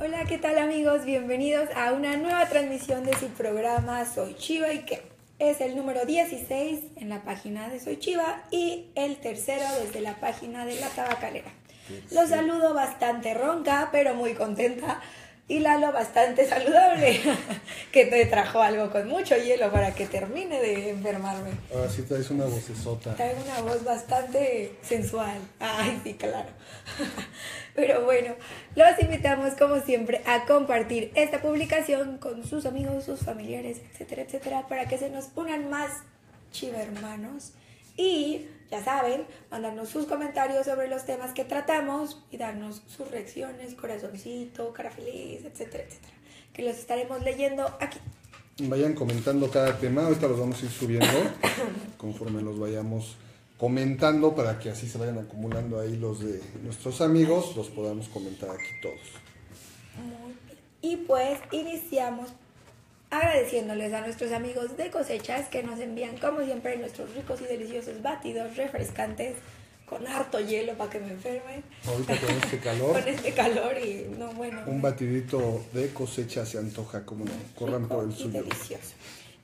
Hola, ¿qué tal amigos? Bienvenidos a una nueva transmisión de su programa Soy Chiva y qué. Es el número 16 en la página de Soy Chiva y el tercero desde la página de La Tabacalera. Los saludo bastante ronca, pero muy contenta. Y Lalo bastante saludable, que te trajo algo con mucho hielo para que termine de enfermarme. Ahora sí traes una vocesota. Trae una voz bastante sensual. Ay, sí, claro. Pero bueno, los invitamos como siempre a compartir esta publicación con sus amigos, sus familiares, etcétera, etcétera, para que se nos unan más chivermanos. Y ya saben, mandarnos sus comentarios sobre los temas que tratamos y darnos sus reacciones, corazoncito, cara feliz, etcétera, etcétera. Que los estaremos leyendo aquí. Vayan comentando cada tema, ahorita los vamos a ir subiendo conforme los vayamos comentando para que así se vayan acumulando ahí los de nuestros amigos, los podamos comentar aquí todos. Muy bien. Y pues iniciamos agradeciéndoles a nuestros amigos de cosechas que nos envían como siempre nuestros ricos y deliciosos batidos refrescantes con harto hielo para que me enfermen. Ahorita con este calor. con este calor y no bueno. Un batidito de cosecha se antoja, como no. Corran por el y suyo. delicioso.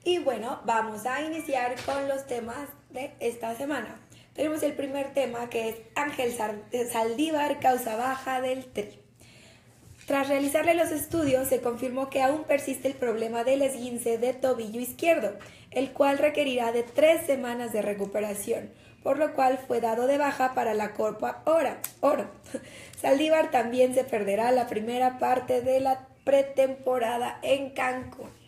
Y bueno, vamos a iniciar con los temas de esta semana. Tenemos el primer tema que es Ángel Saldívar, causa baja del TRI. Tras realizarle los estudios, se confirmó que aún persiste el problema del esguince de tobillo izquierdo, el cual requerirá de tres semanas de recuperación, por lo cual fue dado de baja para la Copa. Oro. Saldívar también se perderá la primera parte de la pretemporada en Cancún.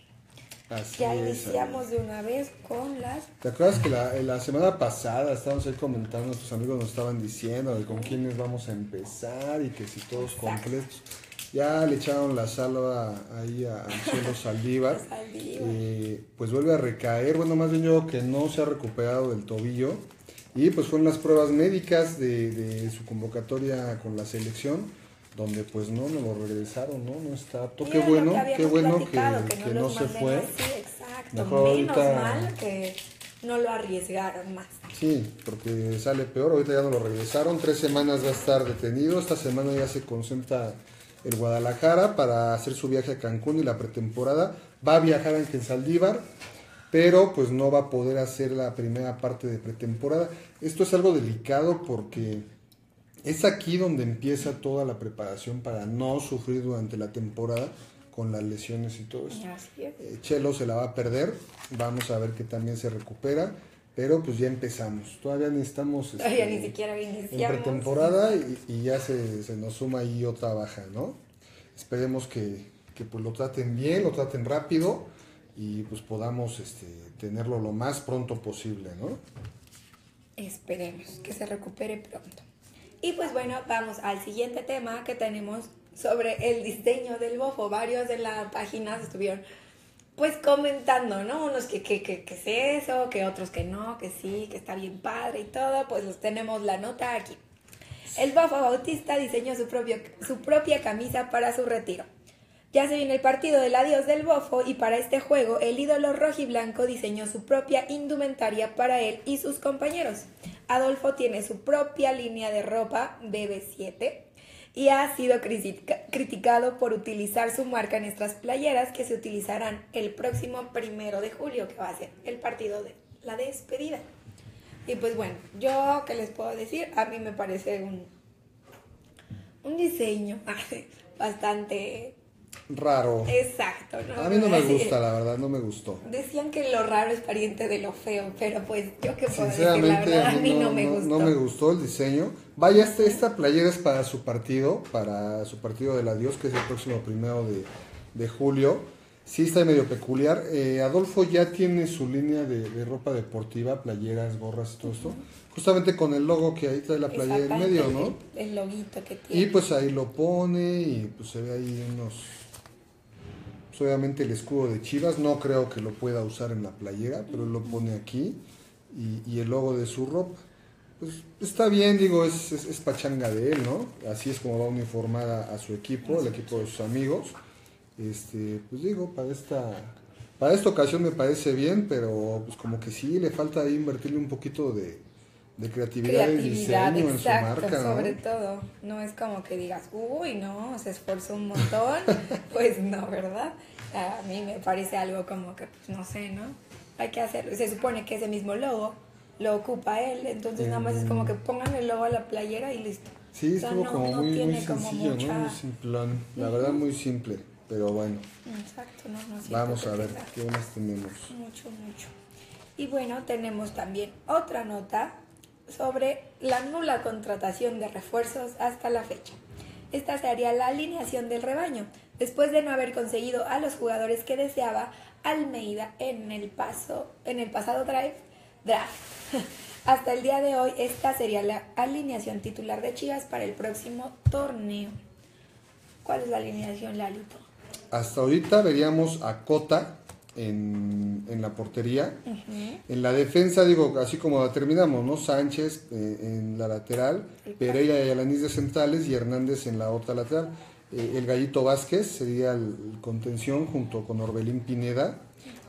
Así Ya es, iniciamos de una vez con las... ¿Te acuerdas que la, la semana pasada estábamos ahí comentando, nuestros amigos nos estaban diciendo de con quiénes vamos a empezar y que si todos Exacto. completos? Ya le echaron la salva ahí a, cielo Saldívar. Saldívar. Eh, pues vuelve a recaer, bueno, más bien yo que no se ha recuperado del tobillo. Y pues fueron las pruebas médicas de, de su convocatoria con la selección, donde pues no, no lo regresaron, ¿no? No está. Qué lo bueno, qué bueno que, no se fue. así, exacto. Mejor Menos ahorita- mal que no lo arriesgaron más. Sí, porque sale peor, ahorita ya no lo regresaron, tres semanas va a estar detenido, esta semana ya se concentra en Guadalajara para hacer su viaje a Cancún y la pretemporada, va a viajar en Saldívar, pero pues no va a poder hacer la primera parte de pretemporada. Esto es algo delicado porque es aquí donde empieza toda la preparación para no sufrir durante la temporada con las lesiones y todo eso. Eh, Chelo se la va a perder, vamos a ver que también se recupera, pero pues ya empezamos. Todavía necesitamos Todavía este, ni siquiera en pretemporada y, y ya se, se nos suma ahí otra baja, ¿no? Esperemos que, que, pues lo traten bien, lo traten rápido y pues podamos este, tenerlo lo más pronto posible, ¿no? Esperemos que se recupere pronto. Y pues bueno, vamos al siguiente tema que tenemos sobre el diseño del bofo. Varios de la página estuvieron pues comentando, ¿no? Unos que, que, que, que es eso, que otros que no, que sí, que está bien padre y todo. Pues los tenemos la nota aquí. El Bofo Bautista diseñó su, propio, su propia camisa para su retiro. Ya se viene el partido del adiós del Bofo y para este juego el ídolo rojiblanco diseñó su propia indumentaria para él y sus compañeros. Adolfo tiene su propia línea de ropa BB7 y ha sido critica- criticado por utilizar su marca en estas playeras que se utilizarán el próximo primero de julio, que va a ser el partido de la despedida. Y pues bueno, yo qué les puedo decir, a mí me parece un, un diseño bastante Raro. exacto, ¿no? A mí no me gusta, la verdad, no me gustó. Decían que lo raro es pariente de lo feo, pero pues yo qué puedo decir, la Sinceramente, verdad, a mí no, me gustó. no me gustó el diseño. Vaya, este, esta playera es para su partido, para su partido del adiós, que es el próximo primero de, de julio. Sí está medio peculiar. Eh, Adolfo ya tiene su línea de, de ropa deportiva, playeras, gorras, todo esto. Justamente con el logo que ahí trae la playera en medio, ¿no? El, el loguito que tiene. Y pues ahí lo pone y pues se ve ahí unos... pues, obviamente el escudo de Chivas, no creo que lo pueda usar en la playera, pero lo pone aquí y, el logo de su ropa. Pues está bien, digo, es, es, pachanga de él, ¿no? Así es como va a uniformar a su equipo, el equipo de sus amigos. Este, pues digo, para esta, para esta ocasión me parece bien, pero pues como que sí, le falta ahí invertirle un poquito de, de creatividad, y diseño en su marca, ¿no? sobre todo. No es como que digas, uy, no, se esforzó un montón. pues no, ¿verdad? A mí me parece algo como que, pues no sé, ¿no? Hay que hacerlo. Se supone que ese mismo logo lo ocupa él, entonces nada más es como que pongan el logo a la playera y listo. Sí, es como muy, muy sencillo, ¿no? Muy simplón. La verdad, muy simple, pero bueno. Exacto, no, no Vamos a ver qué más tenemos. Mucho, mucho. Y bueno, tenemos también otra nota sobre la nula contratación de refuerzos hasta la fecha. Esta sería la alineación del rebaño, después de no haber conseguido a los jugadores que deseaba Almeida en el, paso, en el pasado draft. Hasta el día de hoy, esta sería la alineación titular de Chivas para el próximo torneo. ¿Cuál es la alineación, Lalito? Hasta ahorita veríamos a Cota, en, en la portería. En la defensa, digo, así como terminamos, ¿no? Sánchez eh, en la lateral, Pereira y Alanis de centrales y Hernández en la otra lateral. Eh, el Gallito Vázquez sería el, contención junto con Orbelín Pineda.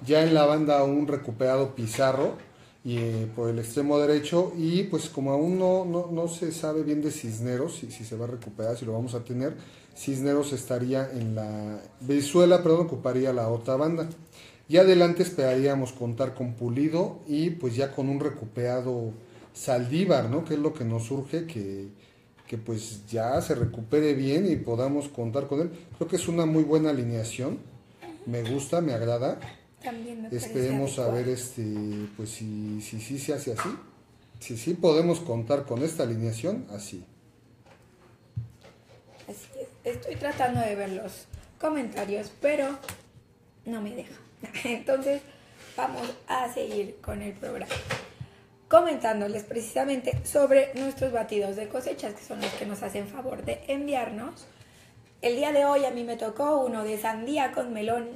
Ya en la banda un recuperado Pizarro y, eh, por el extremo derecho y pues como aún no, no, no se sabe bien de Cisneros, si, si, se va a recuperar, si lo vamos a tener, Cisneros estaría en la... Venezuela, perdón, ocuparía la otra banda. Y adelante esperaríamos contar con Pulido y pues ya con un recuperado Saldívar, ¿no? Que es lo que nos surge, que, que pues ya se recupere bien y podamos contar con él. Creo que es una muy buena alineación. Me gusta, me agrada. También Esperemos a ver este, pues si, si, si se hace así. Si sí podemos contar con esta alineación, así. Así es. Estoy tratando de ver los comentarios, pero no me deja. Entonces, vamos a seguir con el programa. Comentándoles precisamente sobre nuestros batidos de cosechas, que son los que nos hacen favor de enviarnos. El día de hoy a mí me tocó uno de sandía con melón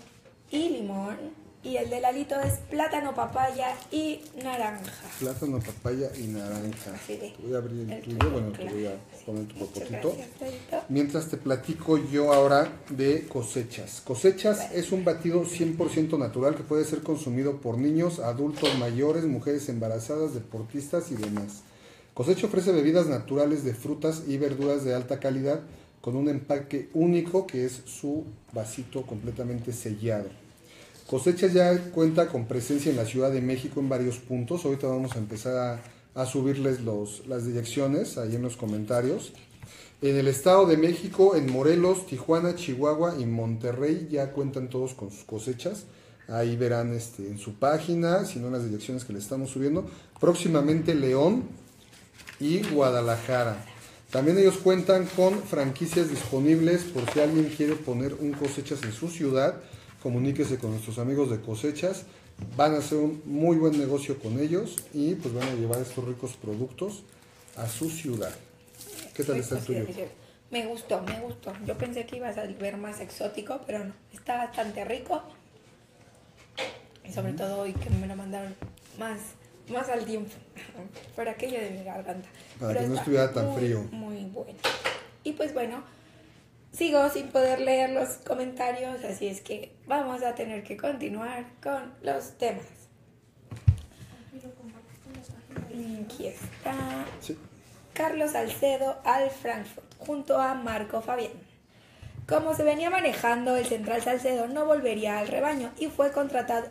y limón y el de Lalito es plátano, papaya y naranja. Plátano, papaya y naranja. voy a abrir el, tuyo, bueno, te voy a poner tu. Mientras te platico yo ahora de cosechas. Cosechas es un batido 100% natural que puede ser consumido por niños, adultos mayores, mujeres embarazadas, deportistas y demás. Cosecha ofrece bebidas naturales de frutas y verduras de alta calidad con un empaque único que es su vasito completamente sellado. Cosechas ya cuenta con presencia en la Ciudad de México en varios puntos. Ahorita vamos a empezar a, subirles los, las direcciones ahí en los comentarios. En el Estado de México, en Morelos, Tijuana, Chihuahua y Monterrey ya cuentan todos con sus cosechas. Ahí verán este, en su página, si no las direcciones que le estamos subiendo. Próximamente León y Guadalajara. También ellos cuentan con franquicias disponibles por si alguien quiere poner un cosechas en su ciudad comuníquese con nuestros amigos de cosechas, van a hacer un muy buen negocio con ellos y pues van a llevar estos ricos productos a su ciudad. ¿Qué tal está el tuyo? Me gustó, me gustó. Yo pensé que iba a ver más exótico, pero no. Está bastante rico. Y sobre todo hoy que me lo mandaron más, más al tiempo. Por aquello de mi garganta. Para que no estuviera tan frío. Muy bueno. Y pues bueno, sigo sin poder leer los comentarios, así es que vamos a tener que continuar con los temas. Aquí está. Carlos Salcedo al Frankfurt, junto a Marco Fabián. Como se venía manejando, el central Salcedo no volvería al rebaño y fue contratado,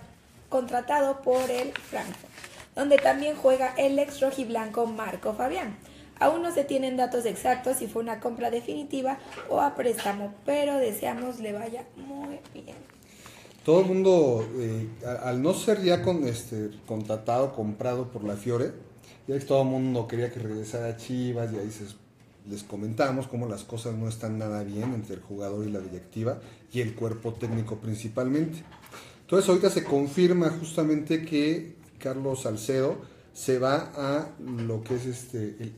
contratado por el Frankfurt, donde también juega el ex rojiblanco Marco Fabián. Aún no se tienen datos exactos si fue una compra definitiva o a préstamo, pero deseamos le vaya muy bien. Todo el mundo, eh, al no ser ya este, contratado, comprado por la Fiore, ya que todo el mundo quería que regresara a Chivas y ahí les comentamos cómo las cosas no están nada bien entre el jugador y la directiva y el cuerpo técnico principalmente. Entonces ahorita se confirma justamente que Carlos Salcedo se va a lo que es este el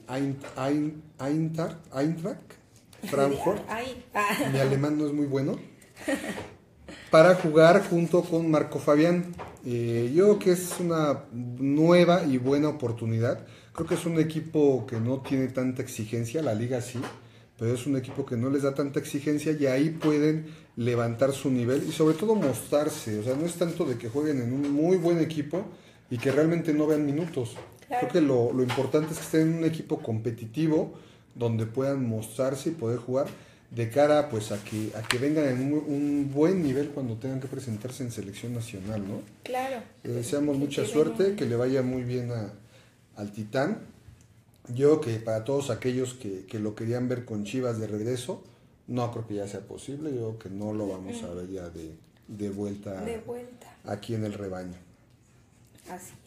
Eintracht, Frankfurt. Mi alemán no es muy bueno. Para jugar junto con Marco Fabián. Eh, yo creo que es una nueva y buena oportunidad. Creo que es un equipo que no tiene tanta exigencia, la liga sí, pero es un equipo que no les da tanta exigencia y ahí pueden levantar su nivel y sobre todo mostrarse. O sea, no es tanto de que jueguen en un muy buen equipo, y que realmente no vean minutos. Creo que lo, lo importante es que estén en un equipo competitivo donde puedan mostrarse y poder jugar de cara pues a que a que vengan en un, un buen nivel cuando tengan que presentarse en selección nacional, ¿no? Claro. Le deseamos Que- mucha que suerte, vengan. que le vaya muy bien a, al Titán. Yo que para todos aquellos que, que lo querían ver con Chivas de regreso, no creo que ya sea posible, yo creo que no lo vamos a ver ya de, de vuelta De vuelta. aquí en el rebaño. Así es.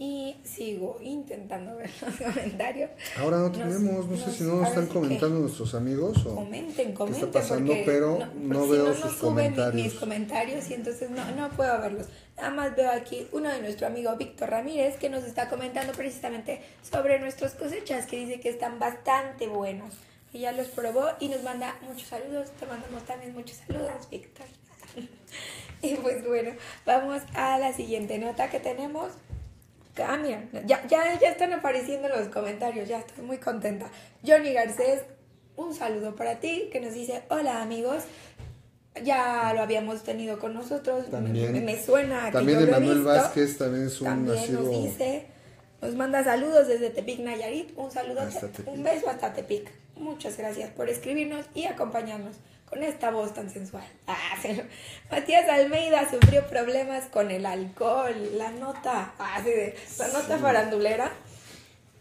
Y sigo intentando ver los comentarios. Ahora no tenemos, no sé si no nos están comentando nuestros amigos o Comenten, comenten. está pasando? porque Pero no si veo no, sus comentarios. mis comentarios y entonces no, no puedo verlos. Nada más veo aquí uno de nuestro amigo Víctor Ramírez que nos está comentando precisamente sobre nuestras cosechas, que dice que están bastante buenos. Y ya los probó y nos manda muchos saludos. Te mandamos también muchos saludos, Víctor. y pues bueno, vamos a la siguiente nota que tenemos. Ah, mira, ya, ya, ya están apareciendo los comentarios, ya estoy muy contenta. Johnny Garcés, un saludo para ti, que nos dice, hola amigos, ya lo habíamos tenido con nosotros, También- me, me suena que también yo lo he Emanuel visto. Vázquez también es un También nacido nos dice, nos manda saludos desde Tepic Nayarit, un saludo, un beso hasta Tepic. Muchas gracias por escribirnos y acompañarnos con esta voz tan sensual. Ah. Matías Almeida sufrió problemas con el alcohol, la nota, ah, la nota farandulera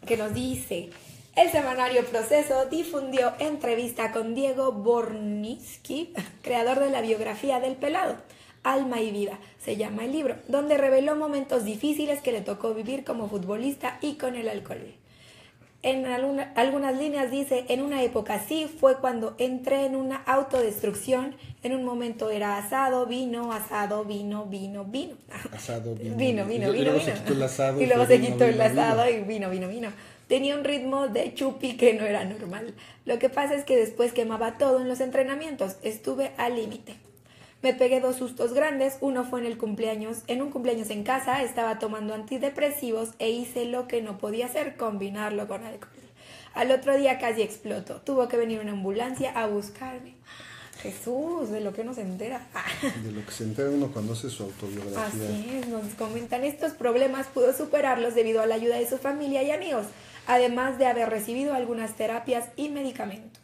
que nos dice, el semanario Proceso difundió entrevista con Diego Bornisky, creador de la biografía del pelado. Alma y vida, se llama el libro, donde reveló momentos difíciles que le tocó vivir como futbolista y con el alcohol. En alguna- algunas líneas dice, en una época así fue cuando entré en una autodestrucción, en un momento era asado, vino, asado, vino, vino, vino. asado vino. Vino, vino, Y vino, luego vino. se quitó el asado Y luego se vino, quitó el vino, asado y vino, vino, vino. Tenía un ritmo de chupi que no era normal. Lo que pasa es que después quemaba todo en los entrenamientos. Estuve al límite. Me pegué dos sustos grandes. Uno fue en el cumpleaños. En un cumpleaños en casa estaba tomando antidepresivos e hice lo que no podía hacer, combinarlo con alcohol. Al otro día casi explotó. Tuvo que venir una ambulancia a buscarme. Jesús, de lo que uno se entera. De lo que se entera uno cuando hace su autobiografía. Así es, nos comentan estos problemas pudo superarlos debido a la ayuda de su familia y amigos, además de haber recibido algunas terapias y medicamentos.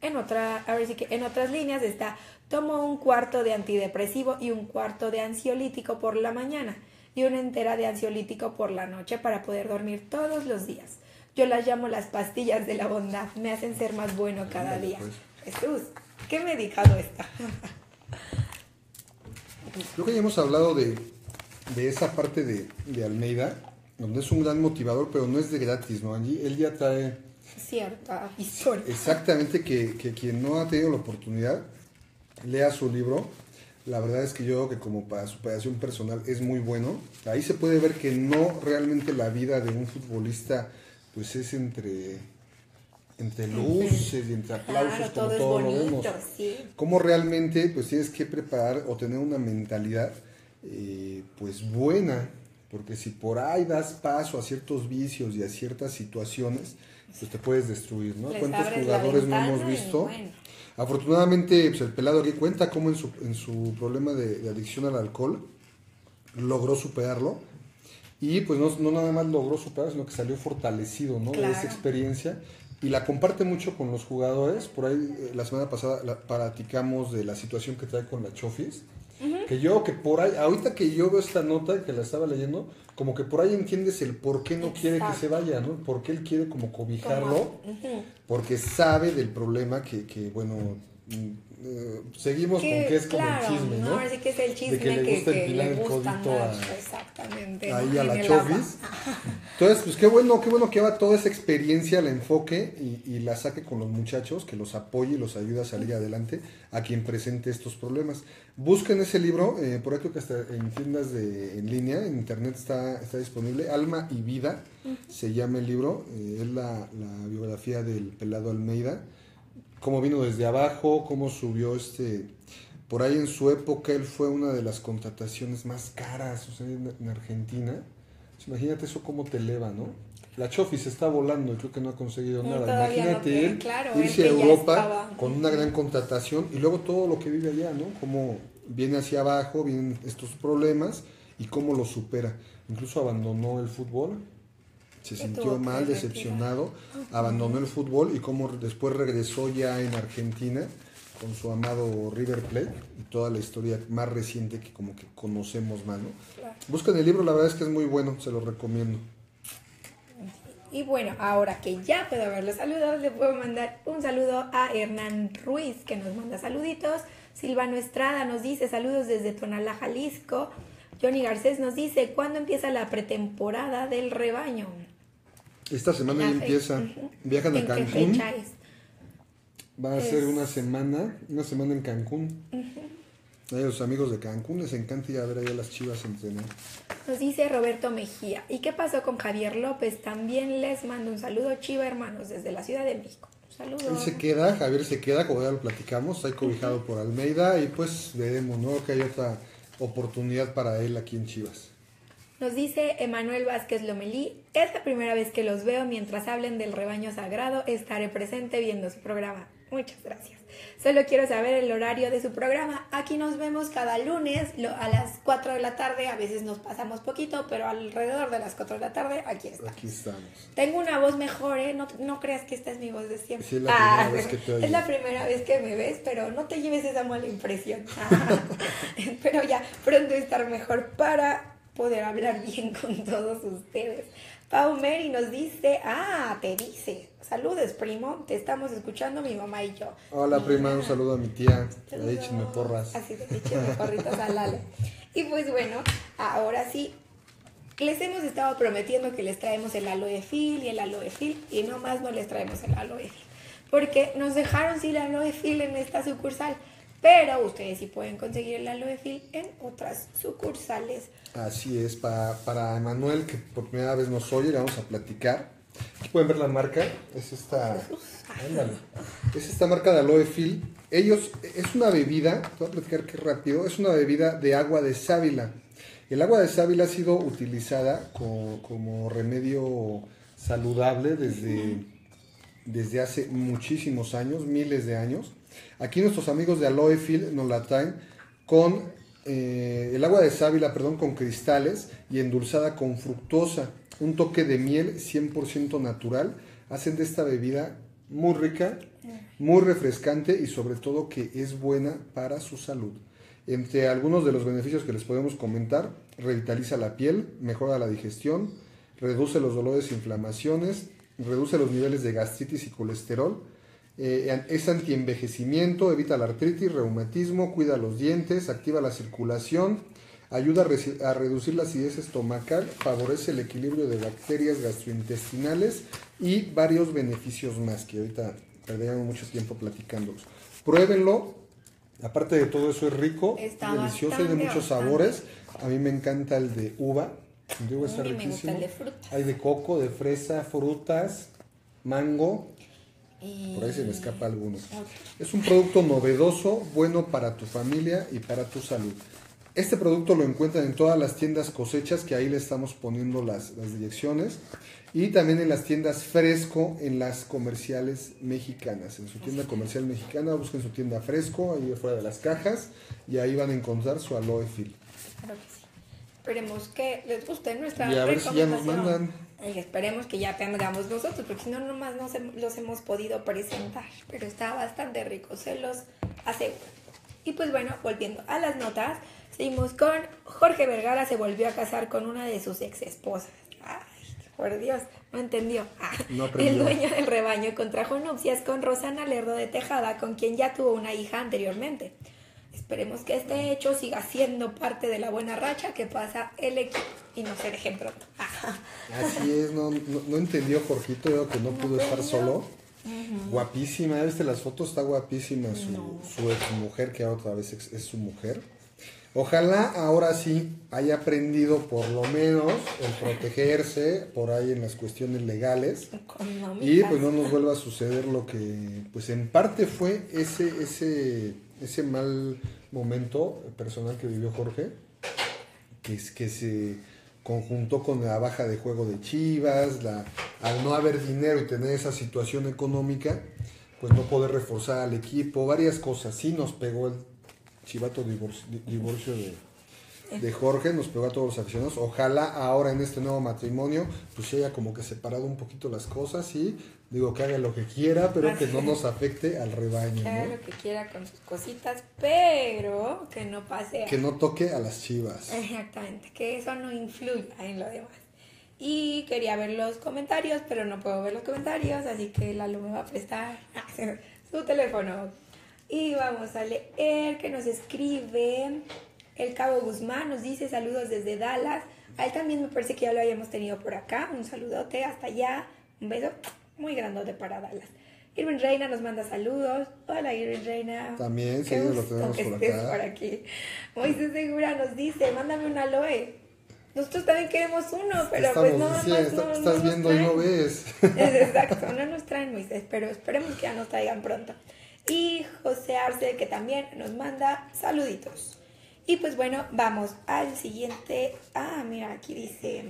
En otra, a ver si que en otras líneas está tomo un cuarto de antidepresivo y un cuarto de ansiolítico por la mañana y una entera de ansiolítico por la noche para poder dormir todos los días. Yo las llamo las pastillas de la bondad, me hacen ser más bueno cada día. pues. Jesús, qué medicado está. Creo que ya hemos hablado de, de esa parte de, de Almeida, donde es un gran motivador, pero no es de gratis, ¿no, Angie? Él ya trae Cierta historia. exactamente que, que quien no ha tenido la oportunidad, lea su libro. La verdad es que yo creo que como para superación personal es muy bueno. Ahí se puede ver que no realmente la vida de un futbolista pues es entre, entre luces y entre aplausos Claro, como todo es todos lo bonito, vemos. sí. cómo realmente pues tienes que preparar o tener una mentalidad eh, pues buena porque si por ahí das paso a ciertos vicios y a ciertas situaciones pues te puedes destruir ¿no? Les cuántos jugadores no hemos visto bueno. afortunadamente pues el pelado aquí cuenta cómo en su, en su problema de, de adicción al alcohol logró superarlo y pues no, no nada más logró superar, sino que salió fortalecido ¿no? de esa experiencia y la comparte mucho con los jugadores. Por ahí eh, la semana pasada la, platicamos de la situación que trae con la Chofis. Que yo, que por ahí, ahorita que yo veo esta nota que la estaba leyendo, como que por ahí entiendes el por qué no quiere que se vaya, ¿no? Por qué él quiere como cobijarlo, porque sabe del problema que, que bueno, mm, seguimos con que es como claro, el chisme, ¿no? Ahora sí que es el chisme De que le gusta que empinar le el codito andar, a- exactamente, ahí ¿no? a la. Chofis. Entonces, pues qué bueno, qué bueno que va toda esa experiencia, la enfoque y, y la saque con los muchachos, que los apoye y los ayude a salir adelante a quien presente estos problemas. Busquen ese libro, eh, por ahí creo que hasta en tiendas de, en línea, en internet está, está disponible, Alma y Vida, se llama el libro, eh, es la, la biografía del pelado Almeida, cómo vino desde abajo, cómo subió este... Por ahí en su época él fue una de las contrataciones más caras o sea, en, en Argentina. Pues imagínate eso cómo te eleva, ¿no? La Chofi se está volando y creo que no ha conseguido No, nada. no, Imagínate él claro, irse a Europa con una gran contratación y luego todo lo que vive allá, ¿no? Cómo viene hacia abajo, vienen estos problemas y cómo lo supera. Incluso abandonó el fútbol, se sintió mal, decepcionado, abandonó el fútbol y cómo después regresó ya en Argentina con su amado River Plate y toda la historia más reciente que como que conocemos más, ¿no? Busquen el libro, la verdad es que es muy bueno, se lo recomiendo. Y bueno, ahora que ya puedo ver los saludos, le puedo mandar un saludo a Hernán Ruiz, que nos manda saluditos. Silvano Estrada nos dice saludos desde Tonalá, Jalisco. Johnny Garcés nos dice, ¿cuándo empieza la pretemporada del rebaño? Esta semana ya empieza, viajan a ¿En qué Cancún, va a ser una semana, una semana en Cancún. A los amigos de Cancún les encanta ir a ver allá las chivas entrenar. Nos dice Roberto Mejía. ¿Y qué pasó con Javier López? También les mando un saludo, Chiva hermanos, desde la Ciudad de México. Un saludo. Él se queda, Javier se queda, como ya lo platicamos, está cobijado por Almeida y pues veremos, ¿no? Que hay otra oportunidad para él aquí en Chivas. Nos dice Emanuel Vázquez Lomelí, es la primera vez que los veo mientras hablen del rebaño sagrado, estaré presente viendo su programa. Muchas gracias. Solo quiero saber el horario de su programa. Aquí nos vemos cada lunes a las 4 de la tarde, a veces nos pasamos poquito, pero alrededor de las 4 de la tarde, aquí está. Aquí estamos. Tengo una voz mejor, ¿eh? No, no creas que esta es mi voz de siempre. Sí, es la primera vez que te oyes. Es la primera vez que me ves, pero no te lleves esa mala impresión. Ah, Espero ya pronto estar mejor para poder hablar bien con todos ustedes. Pau Mary nos dice, ah, te dice, saludos primo, te estamos escuchando mi mamá y yo. Hola prima, un saludo a mi tía. Échenme porras. Así de échenme porritos a Lalo. Y pues bueno, ahora sí, les hemos estado prometiendo que les traemos el aloe fil y el aloe fil y no más no les traemos el aloe fil. Porque nos dejaron sin aloe fil en esta sucursal. Pero ustedes sí pueden conseguir el aloe fil en otras sucursales. Así es, pa- para Emanuel, que por primera vez nos oye, le vamos a platicar. Aquí pueden ver la marca, es esta, ándale, es esta marca de Aloe Fil. Ellos, es una bebida, te voy a platicar qué rápido, es una bebida de agua de sábila. El agua de sábila ha sido utilizada co- como remedio saludable desde, desde hace muchísimos años, miles de años. Aquí nuestros amigos de Aloe Fil nos la traen con eh, el agua de sábila, perdón, con cristales y endulzada con fructosa, un toque de miel 100% natural. Hacen de esta bebida muy rica, muy refrescante y sobre todo que es buena para su salud. Entre algunos de los beneficios que les podemos comentar, revitaliza la piel, mejora la digestión, reduce los dolores e inflamaciones, reduce los niveles de gastritis y colesterol, eh, es antienvejecimiento, evita la artritis, reumatismo, cuida los dientes, activa la circulación, ayuda a, reducir la acidez estomacal, favorece el equilibrio de bacterias gastrointestinales y varios beneficios más que ahorita perderíamos mucho tiempo platicándolos. Pruébenlo, aparte de todo eso es rico, Está delicioso y de muchos bastante. sabores. A mí me encanta el de uva, el de uva está riquísimo. el de. Hay de coco, de fresa, frutas, mango. Por ahí se me escapa alguno. Es un producto novedoso, bueno para tu familia y para tu salud. Este producto lo encuentran en todas las tiendas cosechas, que ahí le estamos poniendo las, las direcciones. Y también en las tiendas fresco, en las comerciales mexicanas. En su tienda comercial mexicana, busquen su tienda fresco, ahí afuera de las cajas, y ahí van a encontrar su aloe fil. Claro que sí. Esperemos que les guste nuestra Y a ver si ya nos mandan. Y esperemos que ya tengamos nosotros, porque si no, nomás no se- los hemos podido presentar. Pero está bastante rico, se los aseguro. Y pues bueno, volviendo a las notas, seguimos con Jorge Vergara se volvió a casar con una de sus ex esposas. Ay, por Dios, no entendió. Ah, No el dueño del rebaño contrajo nupcias con Rosana Lerdo de Tejada, con quien ya tuvo una hija anteriormente. Esperemos que este hecho siga siendo parte de la buena racha que pasa el equipo y no se dejen pronto. Así es, no, no, no entendió Jorgito, yo que no pudo estar solo. Guapísima, ¿ya ¿viste las fotos? Está guapísima su, su ex mujer, que otra vez es, es su mujer. Ojalá ahora sí haya aprendido por lo menos el protegerse por ahí en las cuestiones legales. Y pues no nos vuelva a suceder lo que, pues en parte fue ese, ese, ese mal momento personal que vivió Jorge, que, se conjuntó con la baja de juego de Chivas, al no haber dinero y tener esa situación económica, pues no poder reforzar al equipo, varias cosas. Sí nos pegó el chivato divorcio, di- divorcio de, Jorge, nos pegó a todos los aficionados. Ojalá ahora en este nuevo matrimonio, pues haya como que separado un poquito las cosas y digo que haga lo que quiera, pero que no nos afecte al rebaño. Que haga lo que quiera con sus cositas, pero que no pase. Que no toque a las chivas. Exactamente, que eso no influya en lo demás. Y quería ver los comentarios, pero no puedo ver los comentarios, así que Lalo me va a prestar su teléfono. Y vamos a leer que nos escribe el Cabo Guzmán, nos dice saludos desde Dallas. A él también me parece que ya lo habíamos tenido por acá. Un saludote hasta allá. Un beso muy grandote para Dallas. Irving Reina nos manda saludos. Hola Irving Reina. También, sí, lo tenemos por acá. por aquí. Moisés Segura nos dice, mándame un aloe. Nosotros también queremos uno, pero pues no, no, estás viendo y no ves. Exacto, no nos traen Moisés, pero esperemos que ya nos traigan pronto y José Arce que también nos manda saluditos. Y pues bueno, vamos al siguiente. Ah, mira, aquí dice,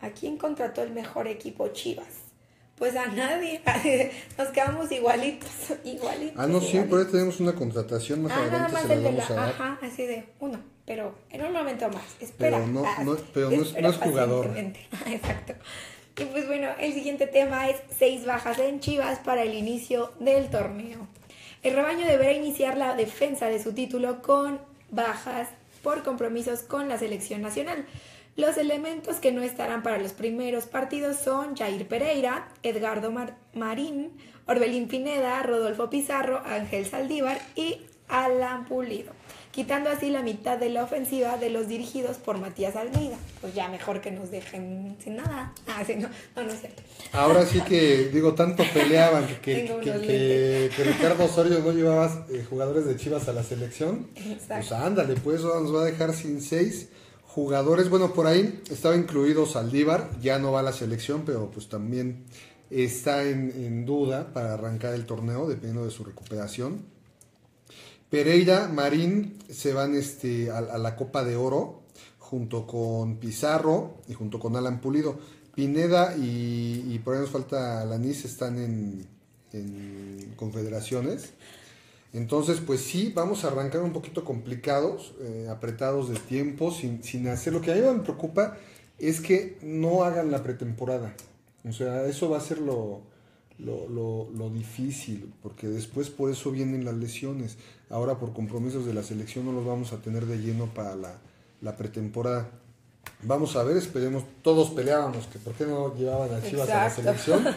¿a quién contrató el mejor equipo Chivas? Pues a nadie, nos quedamos igualitos, igualitos. Ah, no, sí, por ahí tenemos una contratación más ah, adelante se la vamos a Ajá, así de uno, pero en un momento más, espera. Pero no, no, pero no es jugador. Exacto. Y pues bueno, el siguiente tema es seis bajas en Chivas para el inicio del torneo. El rebaño deberá iniciar la defensa de su título con bajas por compromisos con la selección nacional. Los elementos que no estarán para los primeros partidos son Jair Pereira, Edgardo Marín, Orbelín Pineda, Rodolfo Pizarro, Ángel Saldívar y Alan Pulido quitando así la mitad de la ofensiva de los dirigidos por Matías Almeida. Pues ya mejor que nos dejen sin nada. Ah, sí, no, no, no es cierto. Ahora sí que, digo, tanto peleaban que, que, Ricardo Osorio no llevaba eh, jugadores de Chivas a la selección. Exacto. Pues ándale, pues nos va a dejar sin seis jugadores. Bueno, por ahí estaba incluido Saldívar, ya no va a la selección, pero pues también está en, duda para arrancar el torneo, dependiendo de su recuperación. Pereira, Marín se van este, a, la Copa de Oro junto con Pizarro y junto con Alan Pulido. Pineda y, por ahí nos falta Lanis están en, confederaciones. Entonces, pues sí, vamos a arrancar un poquito complicados, eh, apretados de tiempo, sin, sin hacer. Lo que a mí me preocupa es que no hagan la pretemporada. O sea, eso va a ser lo, lo, lo, difícil, porque después por eso vienen las lesiones. Ahora por compromisos de la selección no los vamos a tener de lleno para la, pretemporada. Vamos a ver, esperemos, todos peleábamos que por qué no llevaban a Chivas a la selección.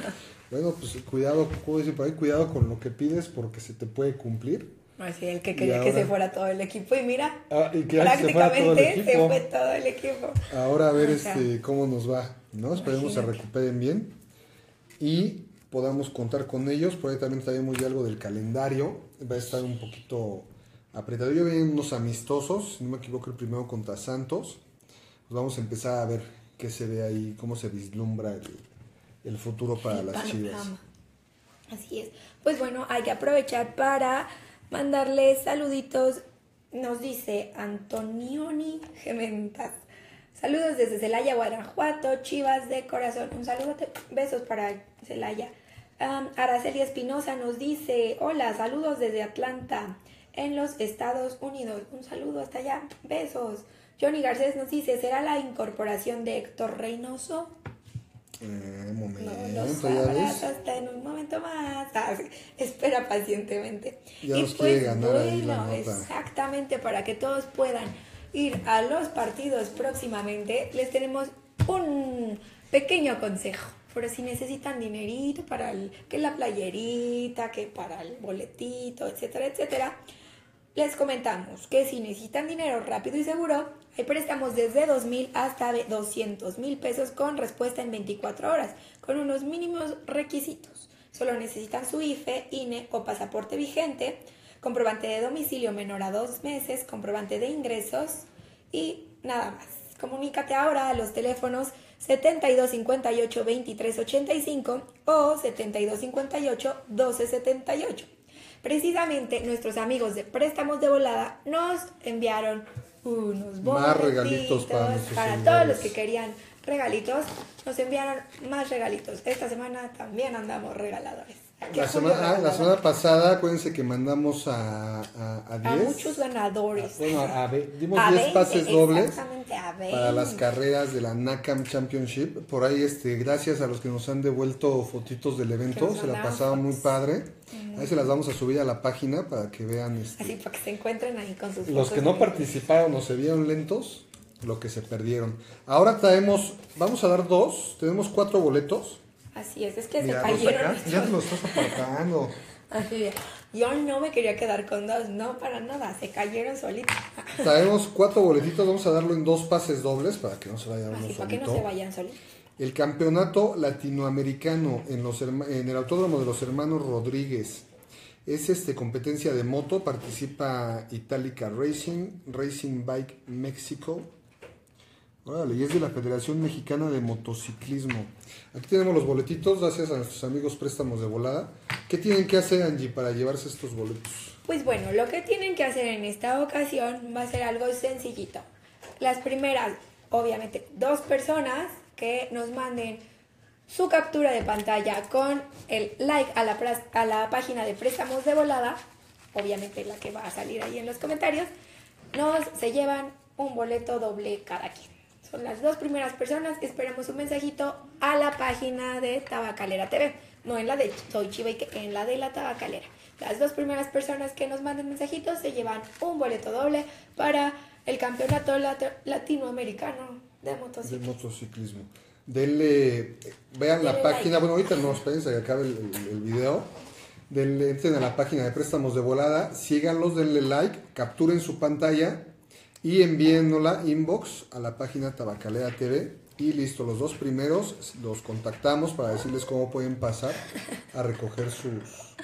Bueno, pues cuidado, decir por ahí? Cuidado con lo que pides porque se te puede cumplir. Así, el que quería que se fuera todo el equipo y mira, ah, prácticamente se, fue todo el equipo. Ahora a ver este cómo nos va, ¿no? Esperemos se recuperen bien. Y podamos contar con ellos. Por ahí también sabemos ya algo del calendario. Va a estar un poquito apretado. Yo vi unos amistosos, si no me equivoco, el primero contra Santos. Pues vamos a empezar a ver qué se ve ahí, cómo se vislumbra el, futuro para las chivas. Así es. Pues bueno, hay que aprovechar para mandarles saluditos. Nos dice Antonioni Gementas. Saludos desde Celaya, Guanajuato, Chivas de corazón. Un saludo, besos para Celaya. Araceli Espinosa nos dice, hola, saludos desde Atlanta, en los Estados Unidos. Un saludo hasta allá, besos. Johnny Garcés nos dice, ¿será la incorporación de Héctor Reynoso? Eh, un momento, no hasta en un momento más. Ah, espera pacientemente. Ya y pues bueno, exactamente para que todos puedan ir a los partidos próximamente, les tenemos un pequeño consejo pero si necesitan dinerito para el, que la playerita, que para el boletito, etcétera, etcétera, les comentamos que si necesitan dinero rápido y seguro, hay préstamos desde 2 mil hasta 200 mil pesos con respuesta en 24 horas, con unos mínimos requisitos. Solo necesitan su IFE, INE o pasaporte vigente, comprobante de domicilio menor a dos meses, comprobante de ingresos y nada más. Comunícate ahora a los teléfonos 7258 2385 o 7258 1278. Precisamente nuestros amigos de préstamos de volada nos enviaron unos Más regalitos para, todos los que querían regalitos, nos enviaron más regalitos. Esta semana también andamos regaladores. La semana, ah, la semana pasada, acuérdense que mandamos a, a, a A 10. muchos ganadores. Bueno, a dimos A 10 20, pases dobles Exactamente, a 20. para las carreras de la NACAM Championship. Por ahí, este, gracias a los que nos han devuelto fotitos del evento, se la pasaron muy padre. Ahí se las vamos a subir a la página para que vean este, Así para que se encuentren ahí con sus los que no participaron o se vieron lentos, lo que se perdieron. Ahora traemos, vamos a dar dos, tenemos cuatro boletos. Así es, es que Mira, se los cayeron. acá, ya te los estás apartando. Así de, yo no me quería quedar con dos, no para nada, se cayeron solitos. Traemos cuatro boletitos, vamos a darlo en dos pases dobles para que no se vaya uno Así para que no se vayan solitos. El campeonato latinoamericano en, los en el autódromo de los hermanos Rodríguez. Es este competencia de moto, participa Itálica Racing, Racing Bike México. Órale, y es de la Federación Mexicana de Motociclismo. Aquí tenemos los boletitos, gracias a nuestros amigos préstamos de volada. ¿Qué tienen que hacer, Angie, para llevarse estos boletos? Pues bueno, lo que tienen que hacer en esta ocasión va a ser algo sencillito. Las primeras, obviamente, dos personas que nos manden su captura de pantalla con el like a la, a la página de préstamos de volada, obviamente la que va a salir ahí en los comentarios, nos se llevan un boleto doble cada quien. Son las dos primeras personas. Esperamos un mensajito a la página de Tabacalera TV. No en la de Soy Chiva y que en la de la Tabacalera. Las dos primeras personas que nos manden mensajitos se llevan un boleto doble para el campeonato lat- latinoamericano de de motociclismo. Denle, vean la página, like. bueno, ahorita no espérense que acabe el, el- el video. Denle, entren a la página de préstamos de volada, síganlos, denle like, capturen su pantalla y envíennosla inbox a la página Tabacalera TV. Y listo, los dos primeros los contactamos para decirles cómo pueden pasar a recoger sus,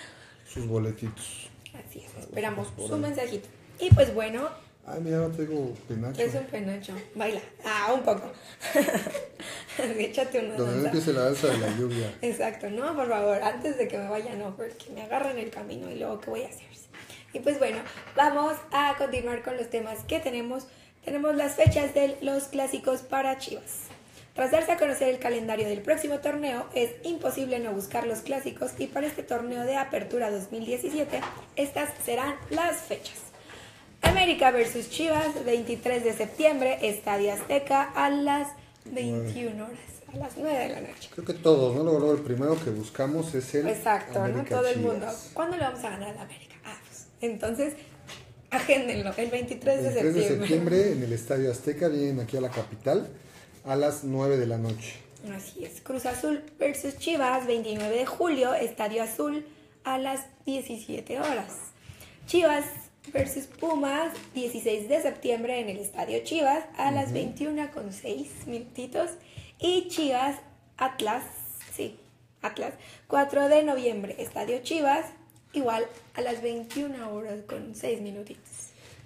sus boletitos. Así es, esperamos su mensajito. Y pues bueno, Ay, mira, no tengo penacho. es un penacho. Baila. Ah, un poco. Échate una Donde no danza. empiece la danza de la lluvia. Exacto, no, por favor, antes de que me vaya, no, porque me agarran el camino y luego, ¿qué voy a hacer? Y pues bueno, vamos a continuar con los temas que tenemos. Tenemos las fechas de los clásicos para Chivas. Tras darse a conocer el calendario del próximo torneo, es imposible no buscar los clásicos y para este torneo de Apertura 2017, estas serán las fechas. América versus Chivas, 23 de septiembre, Estadio Azteca a las 21 horas, a las 9 de la noche. Creo que todos, ¿no? Luego, luego el primero que buscamos es el. Exacto, ¿no? América Todo el Chivas. mundo. ¿Cuándo le vamos a ganar a América? Entonces, agéndenlo, el 23 de 23 de septiembre. septiembre en el Estadio Azteca, vienen aquí a la capital a las 9 de la noche. Así es. Cruz Azul versus Chivas, 29 de julio, Estadio Azul a las 17 horas. Chivas versus Pumas, 16 de septiembre en el Estadio Chivas a las 21 con 6 minutitos. Y Chivas Atlas, sí, Atlas, 4 de noviembre, Estadio Chivas, igual a las 21 horas con 6 minutitos.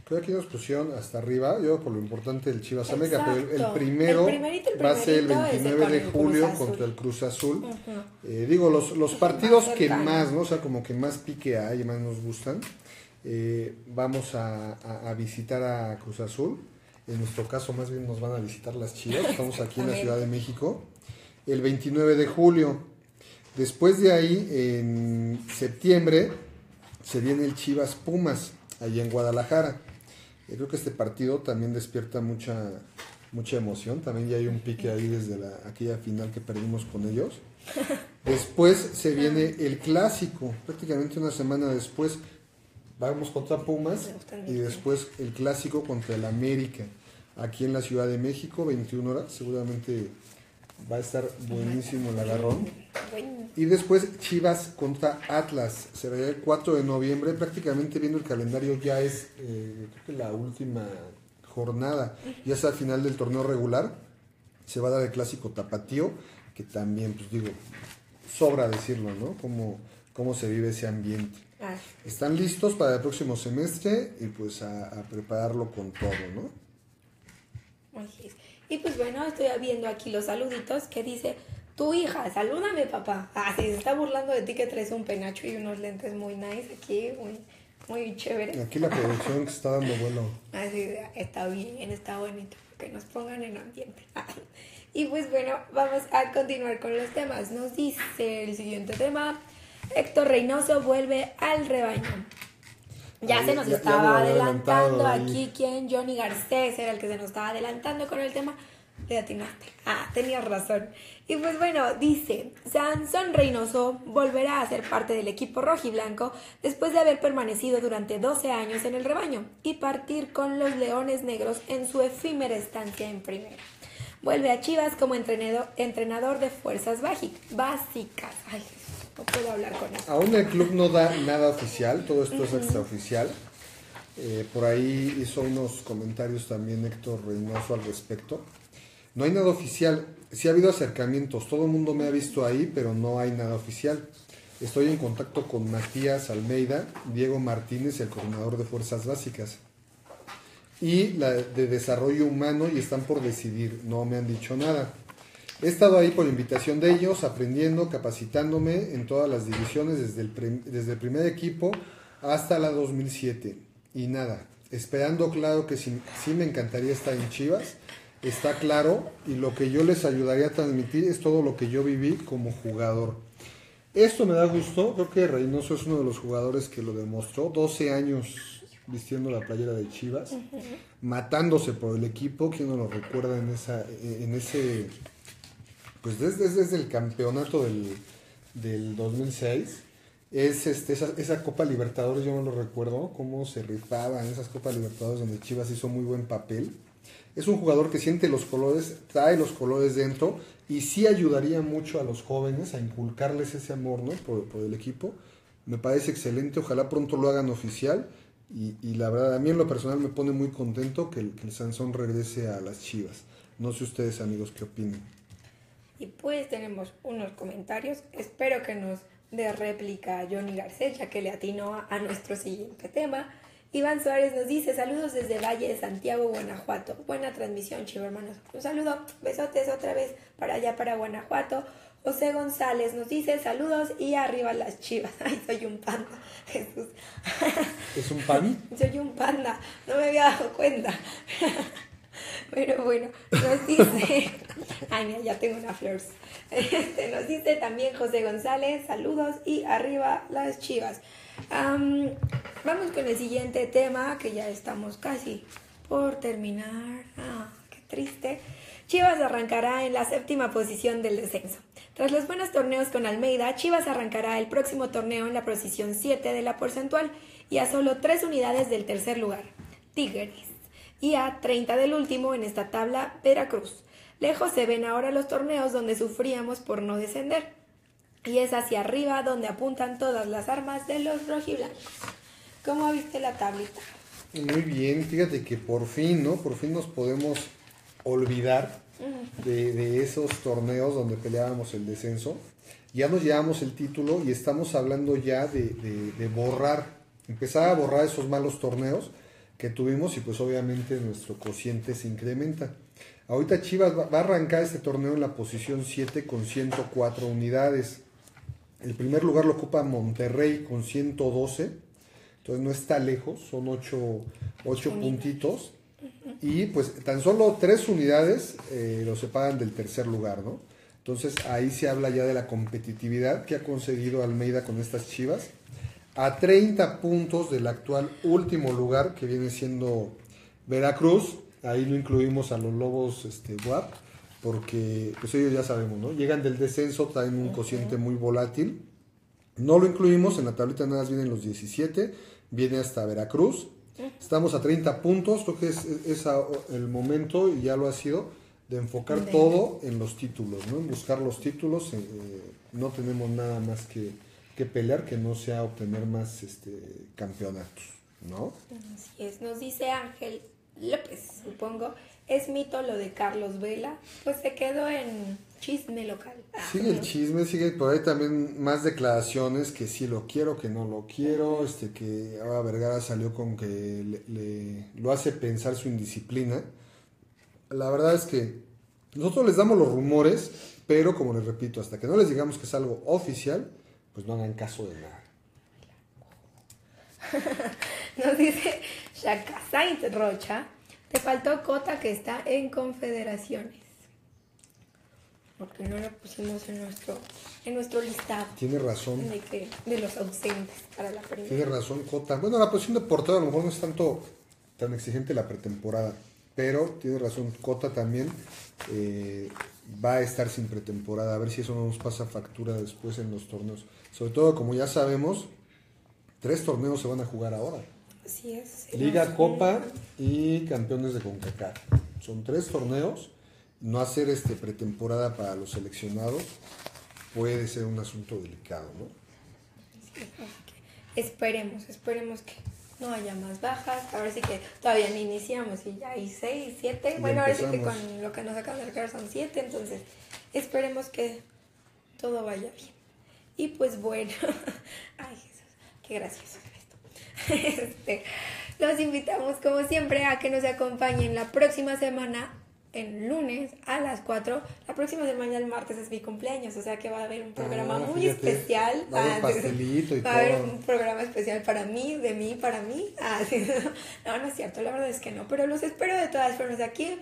Creo que nos pusieron hasta arriba, yo por lo importante del Chivas América, pero el- primero El primerito, el va a ser el primerito es el 29 de julio contra el Cruz Azul. Eh, digo, los, los partidos más que más, ¿no? O sea, como que más pique hay, y más nos gustan. Eh, vamos a, a- a visitar a Cruz Azul. En nuestro caso, más bien nos van a visitar las Chivas. Estamos aquí en la. Ciudad de México. El 29 de julio. Después de ahí, en septiembre, se viene el Chivas Pumas, allá en Guadalajara. Yo creo que este partido también despierta mucha, mucha emoción. También ya hay un pique ahí desde la, aquella final que perdimos con ellos. Después se viene el clásico, prácticamente una semana después. Vamos contra Pumas y después el clásico contra el América, aquí en la Ciudad de México, 21 horas. Seguramente va a estar buenísimo el agarrón. Bueno, Y después Chivas contra Atlas. Será el 4 de noviembre. Prácticamente viendo el calendario ya es eh, creo que la última jornada. Ya es al final del torneo regular. Se va a dar el clásico tapatío. Que también, pues digo, sobra decirlo, ¿no? Cómo, cómo se vive ese ambiente. ah, Están listos para el próximo semestre y pues a, a prepararlo con todo, ¿no? Y pues bueno, estoy viendo aquí los saluditos que dice, tu hija, salúdame papá. Ah, sí, se está burlando de ti que traes un penacho y unos lentes muy nice aquí, muy, muy chévere. Aquí la producción está dando vuelo. Así, está bien, está bonito, que nos pongan en ambiente. Y pues bueno, vamos a continuar con los temas. Nos dice el siguiente tema, Héctor Reynoso vuelve al rebaño. Ya Ah, se nos ya- estaba adelantando aquí quien Johnny Garcés era el que se nos estaba adelantando con el tema. Le atinaste. Ah, tenías razón. Y pues bueno, dice, Sansón Reynoso volverá a ser parte del equipo rojiblanco después de haber permanecido durante 12 años en el rebaño y partir con los Leones Negros en su efímera estancia en primera. Vuelve a Chivas como entrenador, entrenador de fuerzas básicas. Ay, no puedo hablar con eso. Aún el club no da nada oficial, todo esto es extraoficial. Eh, por ahí hizo unos comentarios también Héctor Reynoso al respecto. No hay nada oficial, sí ha habido acercamientos, todo el mundo me ha visto ahí, pero no hay nada oficial. Estoy en contacto con Matías Almeida, Diego Martínez, el coordinador de Fuerzas Básicas, y la de Desarrollo Humano, y están por decidir, no me han dicho nada. He estado ahí por invitación de ellos, aprendiendo, capacitándome en todas las divisiones, desde el, desde primer equipo hasta la 2007. Y nada, esperando claro que sí me encantaría estar en Chivas, está claro, y lo que yo les ayudaría a transmitir es todo lo que yo viví como jugador. Esto me da gusto, creo que Reynoso es uno de los jugadores que lo demostró, 12 años vistiendo la playera de Chivas, matándose por el equipo, quien no lo recuerda en, esa, en ese pues desde, desde el campeonato del, del 2006, es este, esa, esa Copa Libertadores, yo no lo recuerdo, cómo se rifaban esas Copas Libertadores donde Chivas hizo muy buen papel. Es un jugador que siente los colores, trae los colores dentro y sí ayudaría mucho a los jóvenes a inculcarles ese amor ¿no? por, el equipo. Me parece excelente, ojalá pronto lo hagan oficial y, la verdad a mí en lo personal me pone muy contento que el, Sansón regrese a las Chivas. No sé ustedes amigos qué opinen. Y pues tenemos unos comentarios. Espero que nos dé réplica Johnny Garcés, que le atinó a nuestro siguiente tema. Iván Suárez nos dice saludos desde Valle de Santiago, Guanajuato. Buena transmisión, chivo hermanos. Un saludo, besotes otra vez para allá, para Guanajuato. José González nos dice saludos y arriba las chivas. Ay, soy un panda, Jesús. ¿Es un pan? Soy un panda, no me había dado cuenta. Pero bueno, nos dice. Ay, mira, ya tengo una flor. Este, nos dice también José González, saludos y arriba las chivas. Am, vamos con el siguiente tema, que ya estamos casi por terminar. Ah, qué triste. Chivas arrancará en la séptima posición del descenso. Tras los buenos torneos con Almeida, Chivas arrancará el próximo torneo en la posición 7 de la porcentual y a solo 3 unidades del tercer lugar, Tigres, y a 30 del último en esta tabla, Veracruz. Lejos se ven ahora los torneos donde sufríamos por no descender, y es hacia arriba donde apuntan todas las armas de los rojiblancos. ¿Cómo viste la tablita? Muy bien, fíjate que por fin, ¿no? Por fin nos podemos olvidar de, de esos torneos donde peleábamos el descenso. Ya nos llevamos el título y estamos hablando ya de, de- de borrar, empezar a borrar esos malos torneos que tuvimos y pues obviamente nuestro cociente se incrementa. Ahorita Chivas va va a arrancar este torneo en la posición 7 con 104 unidades. El primer lugar lo ocupa Monterrey con 112. Entonces no está lejos, son 8, puntitos. Y pues tan solo 3 unidades eh, lo separan del tercer lugar, ¿no? Entonces ahí se habla ya de la competitividad que ha conseguido Almeida con estas chivas. A 30 puntos del actual último lugar que viene siendo Veracruz. Ahí no incluimos a los Lobos este, WAP porque pues ellos ya sabemos, ¿no? Llegan del descenso, traen un cociente muy volátil. No lo incluimos, en la tablita nada más vienen los 17, viene hasta Veracruz. Estamos a 30 puntos, creo que es, es- es a- el momento, y ya lo ha sido, de enfocar todo en los títulos, ¿no? En buscar los títulos, eh, no tenemos nada más que, que pelear que no sea obtener más este, campeonatos, ¿no? Así es, nos dice Ángel López, supongo. Es mito lo de Carlos Vela, pues se quedó en chisme local. Ah, Sigue el chisme, sigue por ahí también más declaraciones que sí lo quiero, que no lo quiero, este que ahora Vergara salió con que le, le- lo hace pensar su indisciplina. La verdad es que nosotros les damos los rumores, pero como les repito, hasta que no les digamos que es algo oficial, pues no hagan caso de nada. Nos dice Shaka Sainz Rocha, te faltó Cota que está en confederaciones. Porque no lo pusimos en nuestro, en nuestro listado Tiene razón. de, que, de los ausentes para la Tiene primera. razón, Jota. Bueno, la posición de portero a lo mejor no es tanto tan exigente la pretemporada, pero tiene razón, Cota también eh, va a estar sin pretemporada, a ver si eso no nos pasa factura después en los torneos. Sobre todo, como ya sabemos, tres torneos se van a jugar ahora. Así es. Liga, Copa y Campeones de CONCACAF. Son tres torneos. No hacer este pretemporada para los seleccionados puede ser un asunto delicado, ¿no? Que Esperemos, esperemos que no haya más bajas. Ahora sí que todavía ni iniciamos y ya hay seis, siete. Bueno, ahora sí que con lo que nos acaban de marcar son siete, entonces esperemos que todo vaya bien. Y pues bueno, ay Jesús, qué gracioso. Este, los invitamos como siempre a que nos acompañen la próxima semana. En lunes a las 4. La próxima semana, el martes, es mi cumpleaños. O sea que va a haber un programa Ah, muy fíjate. especial. Va a haber Ah, sí. pastelito y Va a haber todo. un programa especial para mí, de mí, para mí. Ah, sí. No, no es cierto, la verdad es que no. Pero los espero de todas formas aquí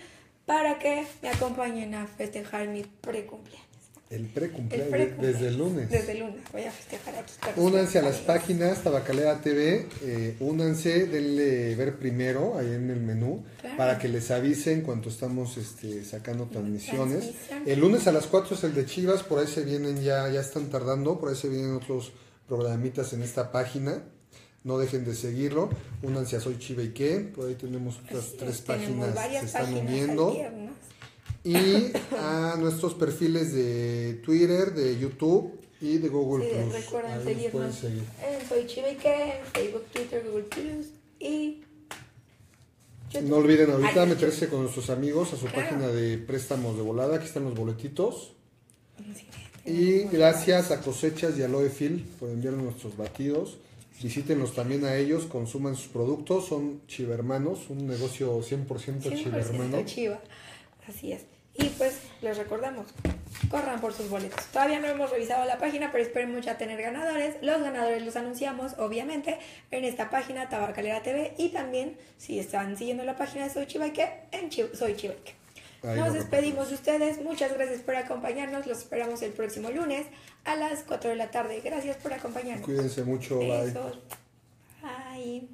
para que me acompañen a festejar mi precumpleaños. El precumpleaños, desde el lunes. Desde el lunes. Voy a festejar aquí. Únanse a las páginas Tabacalera TV, eh, únanse, denle ver primero ahí en el menú Claro. para que les avisen cuando estamos este, sacando transmisiones. El lunes a las 4 es el de Chivas, por ahí se vienen ya, ya están tardando, por ahí se vienen otros programitas en esta página. No dejen de seguirlo. Únanse a Soy Chiva y qué. Por ahí tenemos otras Así tres es, páginas que se están uniendo. Y a nuestros perfiles de Twitter, de YouTube y de Google Sí, Plus. recuerden Ahí seguirnos seguir. en Soy Chiveque, en Facebook, Twitter, Google Plus y YouTube. No olviden ahorita Ay, meterse con nuestros amigos a su Claro. página de préstamos de volada. Aquí están los boletitos. Sí, Y gracias a Cosechas y a Loefil por enviarnos nuestros batidos. Visítenlos también a ellos, consuman sus productos. Son chivermanos, un negocio 100% 100% chivermano. chiva. Así es. Y pues les recordamos, corran por sus boletos. Todavía no hemos revisado la página, pero esperemos a tener ganadores. Los ganadores los anunciamos, obviamente, en esta página Tabacalera TV y también, si están siguiendo la página de Soy Chivaque, en Chiv Soy Chivaque. Nos despedimos de ustedes. Muchas gracias por acompañarnos. Los esperamos el próximo lunes a las 4 de la tarde. Gracias por acompañarnos. Cuídense mucho. Besos. Bye.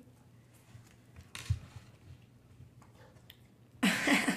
bye.